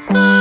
Stop.